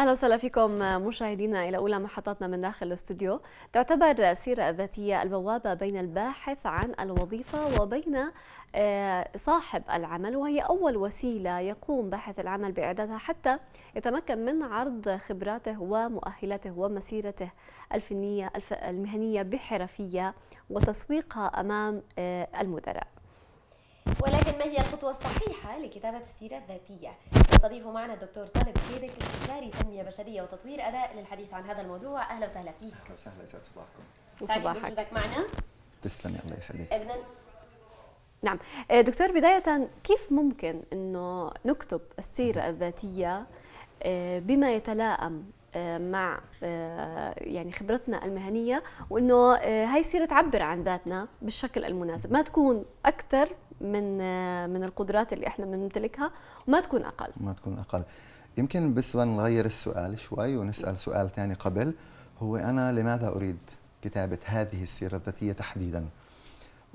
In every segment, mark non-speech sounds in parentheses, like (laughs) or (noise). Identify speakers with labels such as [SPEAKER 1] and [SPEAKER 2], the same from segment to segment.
[SPEAKER 1] أهلا وسهلا فيكم مشاهدينا إلى أولى محطاتنا من داخل الاستوديو. تعتبر السيره الذاتية البوابة بين الباحث عن الوظيفة وبين آه، صاحب العمل وهي أول وسيلة يقوم باحث العمل بإعدادها حتى يتمكن من عرض خبراته ومؤهلاته ومسيرته الفنية المهنية بحرفية وتسويقها أمام آه، المدراء.
[SPEAKER 2] ولكن ما هي الخطوة الصحيحة لكتابة السيرة الذاتية؟ نستضيف معنا الدكتور طارق سيدك استشاري تنمية بشرية وتطوير أداء للحديث عن هذا الموضوع، أهلا وسهلا فيك.
[SPEAKER 3] أهلا وسهلا يسعد صباحكم.
[SPEAKER 1] صباحك.
[SPEAKER 2] وجودك معنا.
[SPEAKER 3] تسلمي الله يسعدك.
[SPEAKER 2] ابدا
[SPEAKER 1] نعم آه، دكتور بداية كيف ممكن أنه نكتب السيرة الذاتية آه، بما يتلائم مع يعني خبرتنا المهنية وأنه هاي السيرة تعبر عن ذاتنا بالشكل المناسب. ما تكون أكثر من من القدرات اللي إحنا بنمتلكها وما تكون أقل.
[SPEAKER 3] ما تكون أقل. يمكن بس نغير السؤال شوي ونسأل سؤال ثاني قبل. هو أنا لماذا أريد كتابة هذه السيرة الذاتية تحديدا؟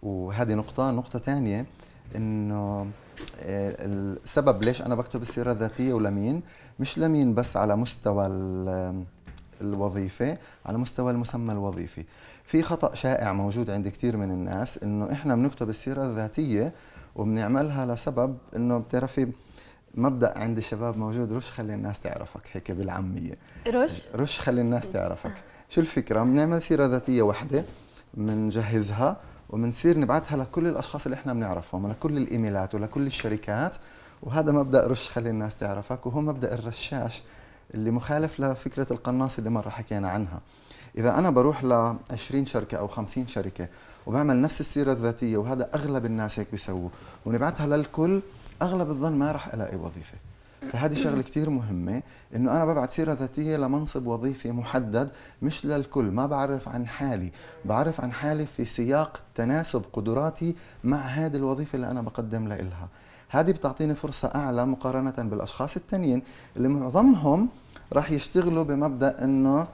[SPEAKER 3] وهذه نقطة. نقطة ثانية إنه آه، السبب ليش أنا بكتب السيرة الذاتية ولمين؟ مش لمين بس على مستوى الوظيفة على مستوى المسمى الوظيفي. في خطأ شائع موجود عند كثير من الناس إنه إحنا بنكتب السيرة الذاتية وبنعملها لسبب إنه بتعرفي مبدأ عند الشباب موجود رش خلي الناس تعرفك هيك بالعامية.
[SPEAKER 1] رش؟
[SPEAKER 3] رش خلي الناس تعرفك. شو الفكرة؟ بنعمل سيرة ذاتية وحدة بنجهزها وبنصير نبعثها لكل الأشخاص اللي إحنا بنعرفهم لكل الإيميلات ولكل الشركات. وهذا مبدأ رش خلي الناس تعرفك وهو مبدأ الرشاش اللي مخالف لفكرة القناص اللي مرة حكينا عنها. إذا أنا بروح ل 20 شركة أو 50 شركة وبعمل نفس السيرة الذاتية وهذا أغلب الناس هيك بيسووا ونبعتها للكل أغلب الظن ما راح ألاقي وظيفة. فهذه شغلة كثير مهمة إنه أنا ببعت سيرة ذاتية لمنصب وظيفي محدد مش للكل ما بعرف عن حالي بعرف عن حالي في سياق تناسب قدراتي مع هذه الوظيفة اللي أنا بقدم لها هذه بتعطيني فرصة أعلى مقارنة بالأشخاص الثانيين اللي معظمهم راح يشتغلوا بمبدأ إنه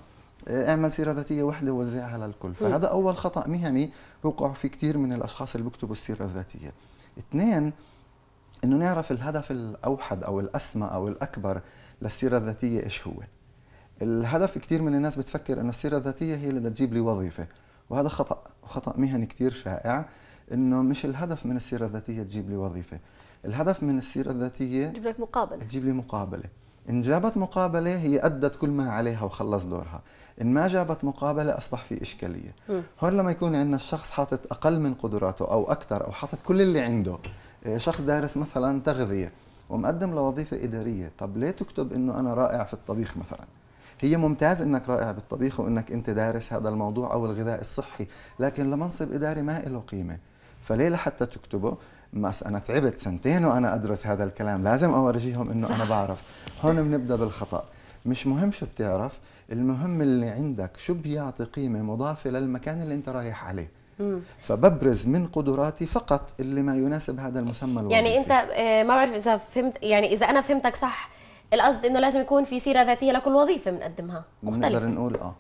[SPEAKER 3] أعمل سيرة ذاتية وحدة ووزعها للكل. فهذا أول خطأ مهني بوقع في كثير من الأشخاص اللي بيكتبوا السيرة الذاتية. اثنين إنه نعرف الهدف الأوحد أو الأسمى أو الأكبر للسيرة الذاتية إيش هو. الهدف كثير من الناس بتفكر إنه السيرة الذاتية هي اللي تجيب لي وظيفة وهذا خطأ خطأ مهني كثير شائع إنه مش الهدف من السيرة الذاتية تجيب لي وظيفة. الهدف من السيرة الذاتية
[SPEAKER 1] تجيب لك مقابلة.
[SPEAKER 3] تجيب لي مقابلة. إن جابت مقابلة هي أدت كل ما عليها وخلص دورها. إن ما جابت مقابلة أصبح في إشكالية. هون لما يكون عندنا الشخص حاطط أقل من قدراته أو أكثر أو حاطط كل اللي عنده إيه، شخص دارس مثلا تغذية ومقدم لوظيفة إدارية طب ليه تكتب إنه أنا رائع في الطبيخ مثلا؟ هي ممتاز إنك رائع بالطبيخ وإنك أنت دارس هذا الموضوع أو الغذاء الصحي لكن لمنصب إداري ما له قيمة. فليه لحتى تكتبه؟ بس أنا تعبت سنتين وأنا أدرس هذا الكلام. لازم أورجيهم إنه أنا بعرف. هون بنبدأ بالخطأ. مش مهم شو بتعرف المهم اللي عندك شو بيعطي قيمة مضافة للمكان اللي أنت رايح عليه. فببرز من قدراتي فقط اللي ما يناسب هذا المسمى الوظيفي.
[SPEAKER 2] يعني أنت آه، ما بعرف إذا فهمت يعني إذا أنا فهمتك صح القصد إنه لازم يكون في سيرة ذاتية لكل وظيفة بنقدمها.
[SPEAKER 3] مختلفه نقدر نقول آه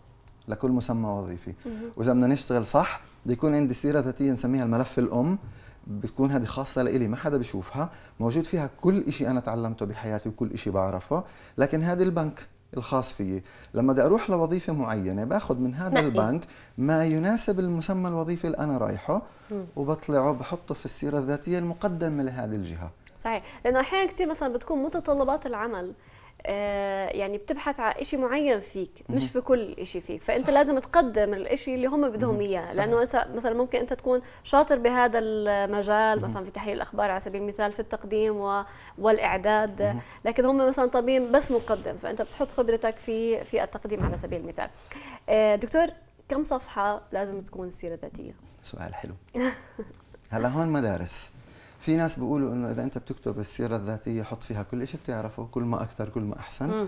[SPEAKER 3] لكل مسمى وظيفي. وإذا بدنا نشتغل صح بده يكون عندي سيرة ذاتية نسميها الملف الأم. بتكون هذه خاصة لإلي ما حدا بيشوفها موجود فيها كل شيء أنا تعلمته بحياتي وكل شيء بعرفه لكن هذا البنك الخاص فيي. لما بدي أروح لوظيفة معينة باخذ من هذا نقي. البنك ما يناسب المسمى الوظيفي اللي أنا رايحه وبطلعه بحطه في السيرة الذاتية المقدمة لهذه الجهة.
[SPEAKER 1] صحيح. لأنه أحيانا كثير مثلا بتكون متطلبات العمل يعني بتبحث على شيء معين فيك مش في كل شيء فيك. فأنت صح. لازم تقدم الشيء اللي هم بدهم إياه. لأنه مثلا ممكن أنت تكون شاطر بهذا المجال مثلا في تحليل الأخبار على سبيل المثال في التقديم والإعداد. لكن هم مثلا طالبين بس مقدم فأنت بتحط خبرتك في في التقديم على سبيل المثال. آه، دكتور كم صفحة لازم تكون السيره الذاتيه
[SPEAKER 3] سؤال حلو. (laughs) هلا هون مدارس. في ناس بيقولوا إنه إذا أنت بتكتب السيرة الذاتية حط فيها كل شيء بتعرفه كل ما أكثر كل ما أحسن م.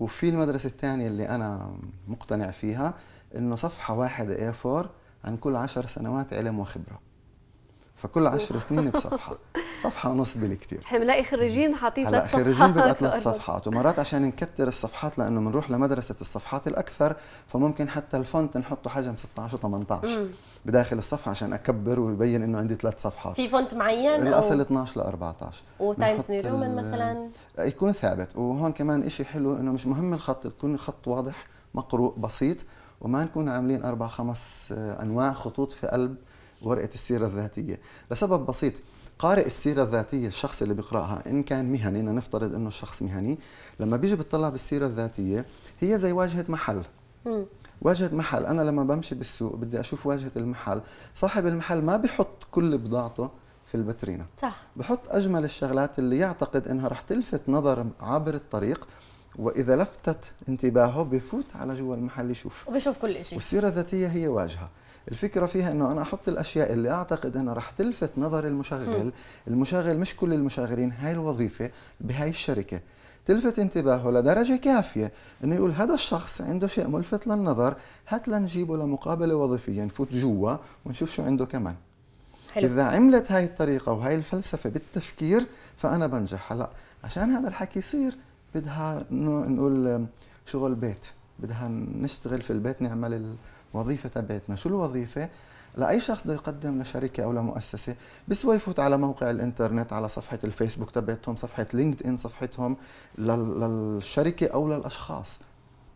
[SPEAKER 3] وفي المدرسة الثانية اللي أنا مقتنع فيها إنه صفحة واحدة A4 عن كل عشر سنوات علم وخبرة فكل عشر سنين بصفحة. (laughs) صفحة ونص بالكثير
[SPEAKER 1] إحنا بنلاقي خريجين حاطين ثلاث صفحات
[SPEAKER 3] خريجين بيبقى (laughs) ثلاث. صفحات ومرات عشان نكتر الصفحات لأنه بنروح لمدرسة الصفحات الأكثر فممكن حتى ال font نحطه حجم 16 و18 بداخل الصفحة عشان أكبر ويبين إنه عندي ثلاث صفحات.
[SPEAKER 2] في font معين
[SPEAKER 3] الأصل
[SPEAKER 2] أو
[SPEAKER 3] 12 ل 14 و
[SPEAKER 2] Times New
[SPEAKER 3] Roman
[SPEAKER 2] مثلا؟
[SPEAKER 3] يكون ثابت وهون كمان إشي حلو إنه مش مهم الخط يكون خط واضح مقروء بسيط وما نكون عاملين أربع خمس آه، أنواع خطوط في قلب ورقة السيرة الذاتية. لسبب بسيط قارئ السيرة الذاتية الشخص اللي بيقرأها إن كان مهني نفترض إنه الشخص مهني لما بيجي بيطلع بالسيرة الذاتية هي زي واجهة محل. واجهة محل. أنا لما بمشي بالسوق بدي أشوف واجهة المحل صاحب المحل ما بيحط كل بضاعته في البترينة
[SPEAKER 2] صح.
[SPEAKER 3] بحط أجمل الشغلات اللي يعتقد إنها رح تلفت نظر عابر الطريق وإذا لفتت انتباهه بفوت على جوا المحل يشوف.
[SPEAKER 2] وبشوف كل شيء
[SPEAKER 3] والسيرة الذاتية هي واجهة. الفكرة فيها إنه أنا أحط الأشياء اللي أعتقد أنها رح تلفت نظر المشغل، المشغل مش كل المشغلين هاي الوظيفة بهاي الشركة، تلفت انتباهه لدرجة كافية إنه يقول هذا الشخص عنده شيء ملفت للنظر، هات لنجيبه لمقابلة وظيفية نفوت جوا ونشوف شو عنده كمان.
[SPEAKER 2] حلو.
[SPEAKER 3] إذا عملت هاي الطريقة وهاي الفلسفة بالتفكير فأنا بنجح. هلا عشان هذا الحكي يصير بدها نقول شغل بيت. بدها نشتغل في البيت نعمل الوظيفة تبعتنا شو الوظيفة؟ لأي شخص بده يقدم لشركة أو لمؤسسة بسوى يفوت على موقع الإنترنت على صفحة الفيسبوك تبعتهم صفحة لينكد إن صفحتهم لل- للشركة أو للأشخاص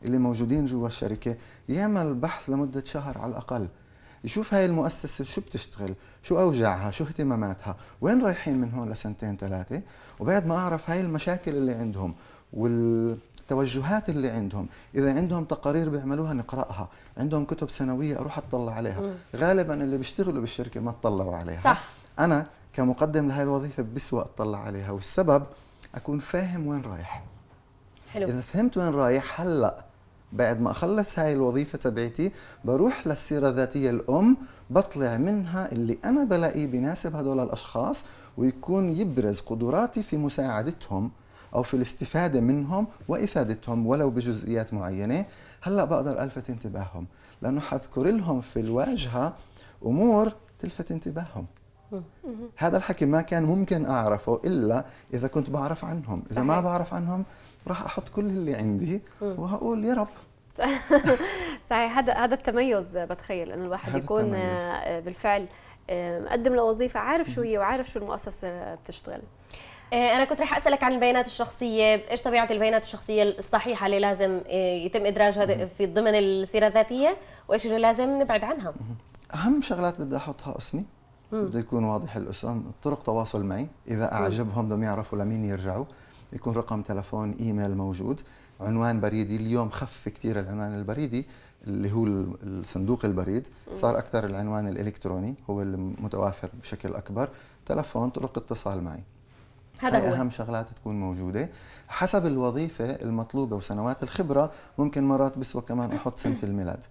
[SPEAKER 3] اللي موجودين جوا الشركة. يعمل بحث لمدة شهر على الأقل. يشوف هاي المؤسسة شو بتشتغل شو أوجاعها شو اهتماماتها وين رايحين من هون لسنتين ثلاثة. وبعد ما أعرف هاي المشاكل اللي عندهم والتوجهات اللي عندهم. إذا عندهم تقارير بيعملوها نقرأها. عندهم كتب سنوية أروح أطلع عليها. غالبا اللي بيشتغلوا بالشركة ما اطلعوا عليها.
[SPEAKER 2] صح.
[SPEAKER 3] أنا كمقدم لهي الوظيفة بسوى أطلع عليها. والسبب أكون فاهم وين رايح.
[SPEAKER 2] حلو.
[SPEAKER 3] إذا فهمت وين رايح هلأ بعد ما أخلص هاي الوظيفة تبعتي بروح للسيرة الذاتية الأم بطلع منها اللي أنا بلاقيه بيناسب هدول الأشخاص ويكون يبرز قدراتي في مساعدتهم أو في الاستفادة منهم وإفادتهم ولو بجزئيات معينة. هلأ بقدر ألفت انتباههم لأنه حذكر لهم في الواجهة أمور تلفت انتباههم. هذا الحكي ما كان ممكن أعرفه إلا إذا كنت بعرف عنهم. إذا ما
[SPEAKER 1] صحيح.
[SPEAKER 3] بعرف عنهم راح أحط كل اللي عندي وهقول يا رب. (laughs)
[SPEAKER 1] صحيح هذا هذا التميز بتخيل إنه الواحد يكون
[SPEAKER 3] التميز.
[SPEAKER 1] آه، بالفعل آه، مقدم لوظيفة عارف شو هي وعارف شو المؤسسة بتشتغل.
[SPEAKER 2] آه، أنا كنت رح أسألك عن البيانات الشخصية، إيش طبيعة البيانات الشخصية الصحيحة اللي لازم آه، يتم إدراجها في ضمن السيرة الذاتية، وإيش اللي لازم نبعد عنها؟
[SPEAKER 3] أهم شغلات بدي أحطها أسمي. بده يكون واضح الاسم. طرق تواصل معي. إذا أعجبهم بدهم يعرفوا لمين يرجعوا. يكون رقم تلفون إيميل موجود. عنوان بريدي. اليوم خف كثير العنوان البريدي اللي هو ال- الصندوق البريد. صار أكثر العنوان الإلكتروني هو المتوافر بشكل أكبر. تلفون طرق اتصال معي.
[SPEAKER 2] هذا هو.
[SPEAKER 3] أهم شغلات تكون موجودة. حسب الوظيفة المطلوبة وسنوات الخبرة ممكن مرات بسوى كمان أحط سنة الميلاد.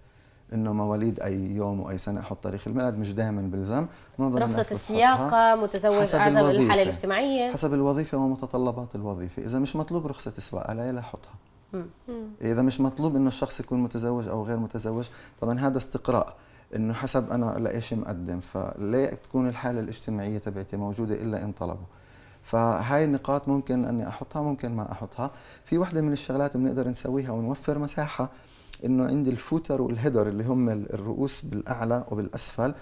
[SPEAKER 3] إنه مواليد أي يوم وأي سنة أحط تاريخ الميلاد مش دائما بلزم. معظم بتحطها.
[SPEAKER 2] السياقة، متزوج
[SPEAKER 3] الوظيفة.
[SPEAKER 2] الحالة الاجتماعية.
[SPEAKER 3] حسب الوظيفة ومتطلبات الوظيفة. إذا مش مطلوب رخصة سواقه لا لا احطها إذا مش مطلوب إنه الشخص يكون متزوج أو غير متزوج. طبعا هذا استقراء. إنه حسب أنا لإيش مقدم. فليه تكون الحالة الاجتماعية تبعتي موجودة إلا إن طلبوا؟ فهاي النقاط ممكن أني أحطها ممكن ما أحطها. في وحدة من الشغلات بنقدر نسويها ونوفر مساحة إنه عندي ال footer وال header اللي هم الرؤوس بالأعلى وبالأسفل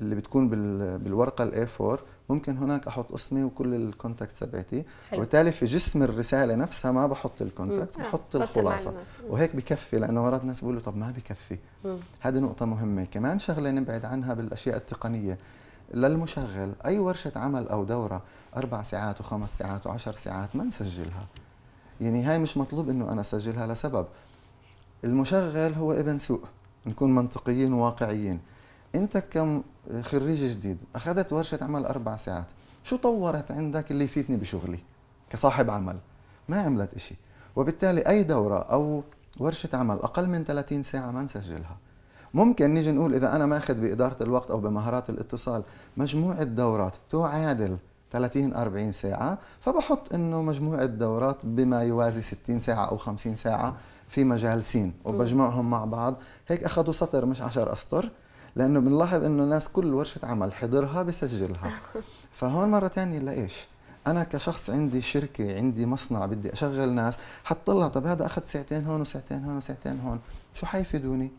[SPEAKER 3] اللي بتكون بال- بالورقة ال A4 ممكن هناك أحط اسمي وكل ال contacts
[SPEAKER 2] تبعتي.
[SPEAKER 3] وبالتالي في جسم الرسالة نفسها ما بحط ال contacts
[SPEAKER 1] مم.
[SPEAKER 3] بحط
[SPEAKER 1] الخلاصة.
[SPEAKER 3] وهيك بكفي لأنه مرات ناس بيقولوا طب ما بكفي. هذه نقطة مهمة. كمان شغلة نبعد عنها بالأشياء التقنية. للمشغل. أي ورشة عمل أو دورة أربع ساعات وخمس ساعات وعشر ساعات ما نسجلها. يعني هاي مش مطلوب إنه أنا أسجلها لسبب. المشغل هو ابن سوق نكون منطقيين وواقعيين. أنت كم خريج جديد أخذت ورشة عمل أربع ساعات شو طورت عندك اللي يفيدني بشغلي؟ كصاحب عمل. ما عملت إشي. وبالتالي أي دورة أو ورشة عمل أقل من 30 ساعة ما نسجلها. ممكن نيجي نقول إذا أنا ماخذ بإدارة الوقت أو بمهارات الاتصال مجموعة دورات تعادل 30 40 ساعة فبحط إنه مجموعة دورات بما يوازي 60 ساعة أو 50 ساعة في مجال سين وبجمعهم مع بعض. هيك أخذوا سطر مش 10 أسطر لأنه بنلاحظ إنه الناس كل ورشة عمل حضرها بسجلها. (laughs) فهون مرة ثانية لإيش؟ أنا كشخص عندي شركة عندي مصنع بدي أشغل ناس حطلع طب هذا أخذ ساعتين هون وساعتين هون وساعتين هون شو حيفيدوني؟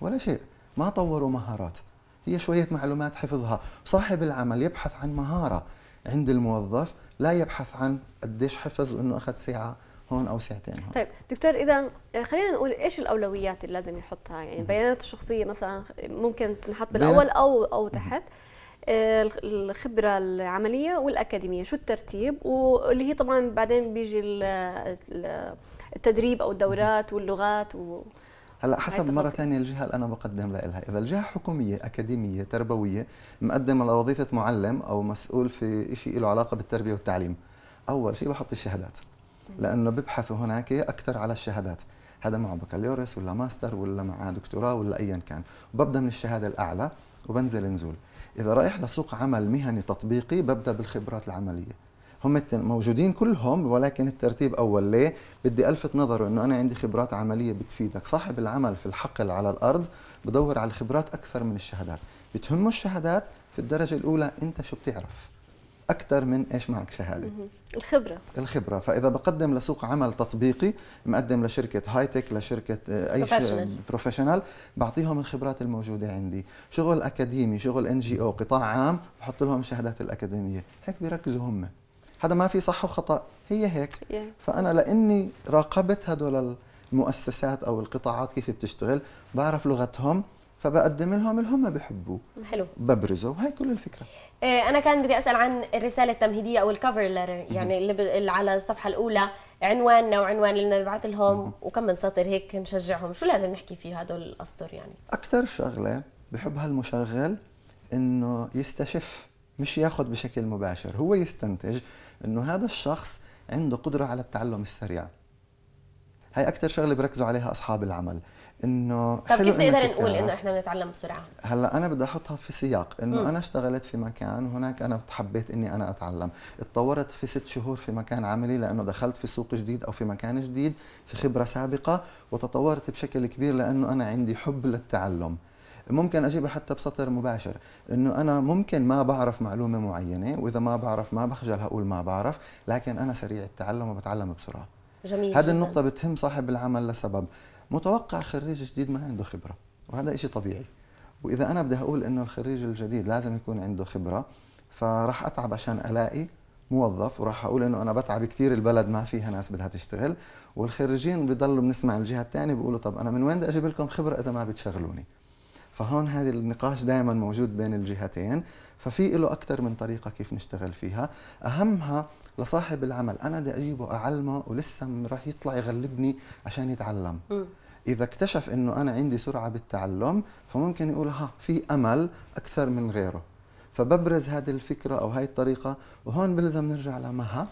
[SPEAKER 3] ولا شيء. ما طوروا مهارات. هي شوية معلومات حفظها. صاحب العمل يبحث عن مهارة. عند الموظف لا يبحث عن قديش حفظ وإنه أخذ ساعة هون أو ساعتين هون.
[SPEAKER 1] طيب دكتور إذا خلينا نقول إيش الأولويات اللي لازم يحطها؟ يعني البيانات الشخصية مثلا ممكن تنحط بالأول أو أو تحت. الخبرة العملية والأكاديمية شو الترتيب؟ واللي هي طبعا بعدين بيجي التدريب أو الدورات واللغات و
[SPEAKER 3] هلا حسب مرة ثانية الجهة اللي أنا بقدم لها إذا الجهة حكومية أكاديمية تربوية مقدم لوظيفة معلم أو مسؤول في شيء له علاقة بالتربية والتعليم أول شيء بحط الشهادات. لأنه ببحثوا هناك أكثر على الشهادات. هذا معه بكالوريوس ولا ماستر ولا معه دكتوراه ولا ايا كان. وببدأ من الشهادة الأعلى وبنزل نزول. إذا رايح لسوق عمل مهني تطبيقي ببدأ بالخبرات العملية. هم موجودين كلهم ولكن الترتيب أول ليه؟ بدي ألفت نظره إنه أنا عندي خبرات عملية بتفيدك. صاحب العمل في الحقل على الأرض بدور على الخبرات أكثر من الشهادات. بتهمه الشهادات؟ في الدرجة الأولى أنت شو بتعرف؟ أكثر من إيش معك شهادة؟
[SPEAKER 1] الخبرة.
[SPEAKER 3] الخبرة. فإذا بقدم لسوق عمل تطبيقي مقدم لشركة high tech لشركة آه، أي شيء professional بعطيهم الخبرات الموجودة عندي. شغل أكاديمي شغل NGO قطاع عام بحط لهم الشهادات الأكاديمية. هيك بيركزوا هم. هذا ما في صح وخطأ. هي هيك. فأنا لإني راقبت هدول المؤسسات أو القطاعات كيف بتشتغل بعرف لغتهم فبقدم لهم اللي هم بحبوه.
[SPEAKER 2] حلو.
[SPEAKER 3] ببرزه. وهي كل الفكرة.
[SPEAKER 2] إيه أنا كان بدي أسأل عن الرسالة التمهيدية أو الكفر ليتر يعني اللي, ب... اللي على الصفحة الأولى عنواننا وعنوان اللي نبعث لهم وكم من سطر هيك نشجعهم. شو لازم نحكي فيه هدول الأسطر يعني؟
[SPEAKER 3] أكثر شغلة بحبها المشغل إنه يستشف. مش ياخذ بشكل مباشر. هو يستنتج إنه هذا الشخص عنده قدرة على التعلم السريع. هاي أكثر شغلة بركزوا عليها أصحاب العمل. إنه
[SPEAKER 2] طب كيف نقدر نقول إنه إحنا بنتعلم بسرعة؟
[SPEAKER 3] هلأ أنا بدي أحطها في سياق. إنه. أنا اشتغلت في مكان وهناك أنا حبيت إني أنا أتعلم. اتطورت في ست شهور في مكان عملي لأنه دخلت في سوق جديد أو في مكان جديد في خبرة سابقة وتطورت بشكل كبير لأنه أنا عندي حب للتعلم. ممكن اجيبها حتى بسطر مباشر. إنه أنا ممكن ما بعرف معلومة معينة وإذا ما بعرف ما بخجل هقول ما بعرف لكن أنا سريع التعلم وبتعلم بسرعة.
[SPEAKER 2] جميل
[SPEAKER 3] هذه النقطة بتهم صاحب العمل لسبب. متوقع خريج جديد ما عنده خبرة وهذا شيء طبيعي. وإذا أنا بدي أقول إنه الخريج الجديد لازم يكون عنده خبرة فراح أتعب عشان ألاقي موظف وراح أقول إنه أنا بتعب كثير البلد ما فيها ناس بدها تشتغل. والخريجين بيضلوا بنسمع الجهة الثانية بيقولوا طب أنا من وين بدي أجيب لكم خبرة إذا ما بتشغلوني؟ فهون هذا النقاش دائما موجود بين الجهتين ففي له أكثر من طريقة كيف نشتغل فيها أهمها لصاحب العمل أنا بدي أجيبه أعلمه ولسه راح يطلع يغلبني عشان يتعلم م. إذا اكتشف إنه أنا عندي سرعة بالتعلم فممكن يقول ها في أمل أكثر من غيره فببرز هذه الفكرة أو هاي الطريقة وهون بلزم نرجع لمها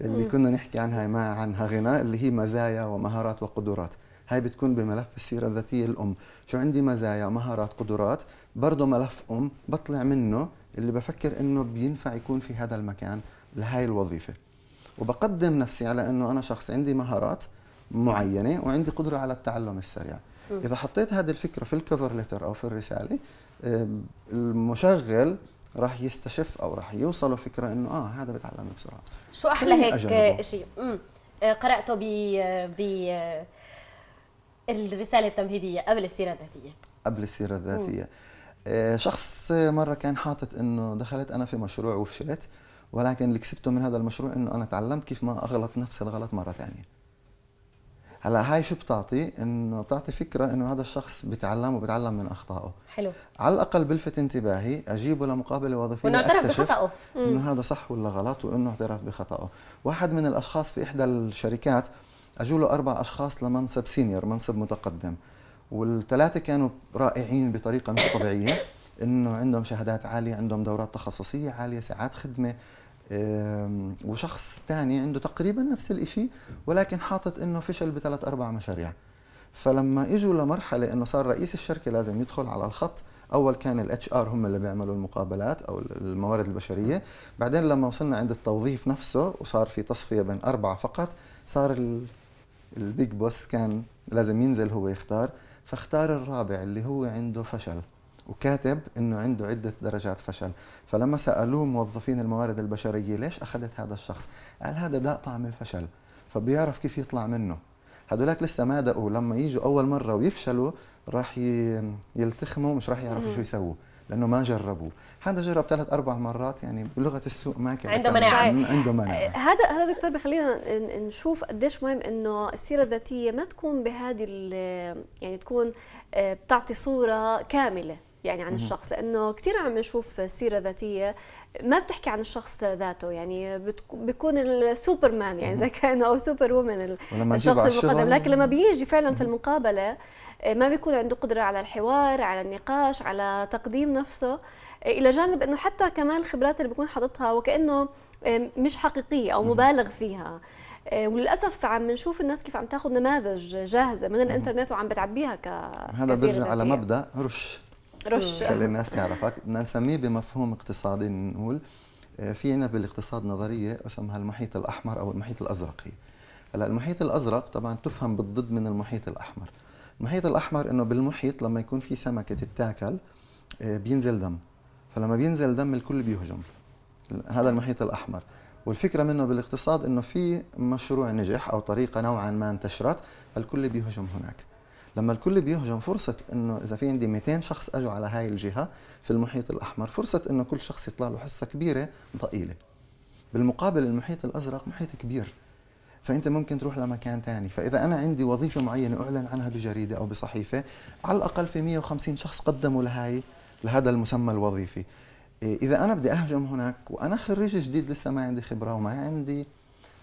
[SPEAKER 3] اللي. كنا نحكي عنها ما عنها غنى اللي هي مزايا ومهارات وقدرات هاي بتكون بملف السيرة الذاتية الأم شو عندي مزايا مهارات قدرات برضه ملف أم بطلع منه اللي بفكر إنه بينفع يكون في هذا المكان لهاي الوظيفة. وبقدم نفسي على إنه أنا شخص عندي مهارات معينة وعندي قدرة على التعلم السريع. إذا حطيت هذه الفكرة في الكفر ليتر أو في الرسالة المشغل راح يستشف أو راح يوصلوا فكرة إنه آه هذا بتعلم بسرعة.
[SPEAKER 2] شو أحلى هيك شيء آه، قرأته ب ب الرسالة التمهيدية قبل السيرة الذاتية.
[SPEAKER 3] قبل السيرة الذاتية. آه، شخص مرة كان حاطط إنه دخلت أنا في مشروع وفشلت ولكن اللي كسبته من هذا المشروع إنه أنا تعلمت كيف ما أغلط نفس الغلط مرة ثانية هلا هاي شو بتعطي؟ إنه بتعطي فكرة إنه هذا الشخص بيتعلم وبيتعلم من أخطائه.
[SPEAKER 2] حلو.
[SPEAKER 3] على الأقل بلفت انتباهي أجيبه لمقابله وظيفيه
[SPEAKER 2] وإنه اعترف بخطأه.
[SPEAKER 3] إنه هذا صح ولا غلط وإنه اعترف بخطأه. واحد من الأشخاص في إحدى الشركات اجوا له أربع أشخاص لمنصب سينيور منصب متقدم. والثلاثة كانوا رائعين بطريقة مش طبيعية إنه عندهم شهادات عالية عندهم دورات تخصصية عالية ساعات خدمة. وشخص ثاني عنده تقريبا نفس الشيء ولكن حاطط إنه فشل بثلاث أربع مشاريع. فلما إجوا لمرحلة إنه صار رئيس الشركة لازم يدخل على الخط أول كان ال HR هم اللي بيعملوا المقابلات أو الموارد البشرية. بعدين لما وصلنا عند التوظيف نفسه وصار في تصفية بين أربعة فقط صار ال big boss كان لازم ينزل هو يختار فاختار الرابع اللي هو عنده فشل وكاتب إنه عنده عدة درجات فشل. فلما سألوه موظفين الموارد البشرية ليش أخذت هذا الشخص قال هذا داق طعم الفشل فبيعرف كيف يطلع منه. هذولاك لسه ما داقوا لما يجوا أول مرة ويفشلوا راح يلتخموا مش راح يعرفوا شو يسووا لأنه ما جربوا. هذا جرب ثلاث أربع مرات يعني بلغة السوق ما كان
[SPEAKER 2] عنده مناعة.
[SPEAKER 3] عنده مناعة.
[SPEAKER 1] هذا هذا دكتور بخلينا نشوف قديش مهم إنه السيرة الذاتية ما تكون بهذه يعني تكون آه، بتعطي صورة كاملة يعني عن الشخص. لأنه كثير عم نشوف السيره الذاتيه ما بتحكي عن الشخص ذاته يعني بيكون السوبرمان يعني زي كانه أو سوبر وومن الشخص المقدم. لكن لما بيجي فعلا في المقابلة آه، ما بيكون عنده قدرة على الحوار على النقاش على تقديم نفسه. آه، إلى جانب إنه حتى كمان الخبرات اللي بيكون حاططها وكأنه آه، مش حقيقية أو مبالغ فيها. وللأسف عم نشوف الناس كيف عم تاخذ نماذج جاهزة من الإنترنت وعم بتعبيها ك
[SPEAKER 3] هذا بيرجع على مبدأ رش.
[SPEAKER 1] رش.
[SPEAKER 3] خلي الناس تعرفك بدنا نسميه بمفهوم اقتصادي نقول في عندنا بالاقتصاد نظرية اسمها المحيط الأحمر أو المحيط الازرق هي هلأ المحيط الأزرق طبعا تفهم بالضد من المحيط الأحمر. المحيط الأحمر إنه بالمحيط لما يكون في سمكة تتاكل آه، بينزل دم. فلما بينزل دم الكل بيهجم. هذا المحيط الأحمر. والفكرة منه بالاقتصاد إنه في مشروع نجح أو طريقة نوعا ما انتشرت الكل بيهجم هناك. لما الكل بيهجم فرصة إنه إذا في عندي 200 شخص أجوا على هاي الجهة في المحيط الأحمر فرصة إنه كل شخص يطلع له حصة كبيرة ضئيلة. بالمقابل المحيط الأزرق محيط كبير. فأنت ممكن تروح لمكان ثاني فإذا أنا عندي وظيفة معينة أعلن عنها بجريدة أو بصحيفة على الأقل في 150 شخص قدموا لهي لهذا المسمى الوظيفي. إيه، إذا أنا بدي أهجم هناك وأنا خريج جديد لسه ما عندي خبرة وما عندي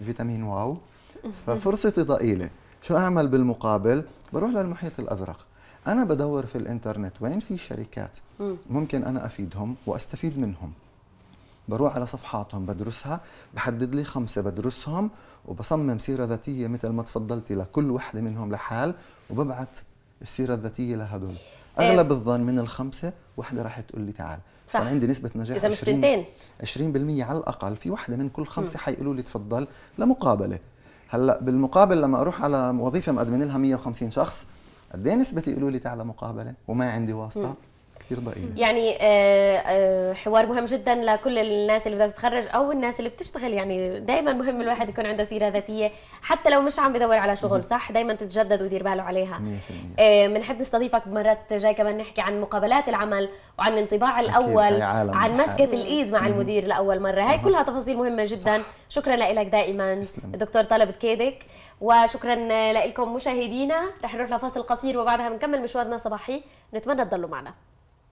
[SPEAKER 3] فيتامين واو (laughs) ففرصتي ضئيلة. شو أعمل بالمقابل؟ بروح للمحيط الأزرق. أنا بدور في الإنترنت وين في شركات. ممكن أنا أفيدهم وأستفيد منهم. بروح على صفحاتهم بدرسها بحدد لي خمسة بدرسهم وبصمم سيرة ذاتية مثل ما تفضلتي لكل وحدة منهم لحال وببعث السيرة الذاتية لهدول. إيه. أغلب الظن من الخمسة وحدة راح تقول لي تعال. صار عندي نسبة نجاح
[SPEAKER 2] إذا مش تنتين
[SPEAKER 3] 20% على الأقل. في وحدة من كل خمسة حيقولوا لي تفضل لمقابلة. هلأ بالمقابل لما أروح على وظيفة مقدمين لها 150 شخص قد إيه نسبه يقولوا لي تعال مقابله وما عندي واسطة. كثير ضئيلة.
[SPEAKER 2] يعني آه، آه، حوار مهم جدا لكل الناس اللي بدها تتخرج أو الناس اللي بتشتغل. يعني دائما مهم الواحد يكون عنده سيرة ذاتية حتى لو مش عم بدور على شغل صح؟ دائما تتجدد ويدير باله عليها. 100% بنحب نستضيفك مرات جاي كمان نحكي عن مقابلات العمل وعن الانطباع الأول عن مسكة الإيد مع المدير لأول مرة. هاي كلها تفاصيل مهمة جدا. صح. شكرا لك دائما الدكتور طلب كيدك وشكرا لكم مشاهدينا. رح نروح لفاصل قصير وبعدها بنكمل مشوارنا الصباحي. نتمنى تضلوا معنا.